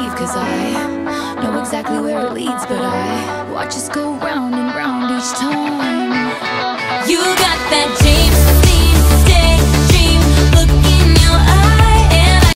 leave Cause I know exactly where it leads But I watch us go round and round each time. You got that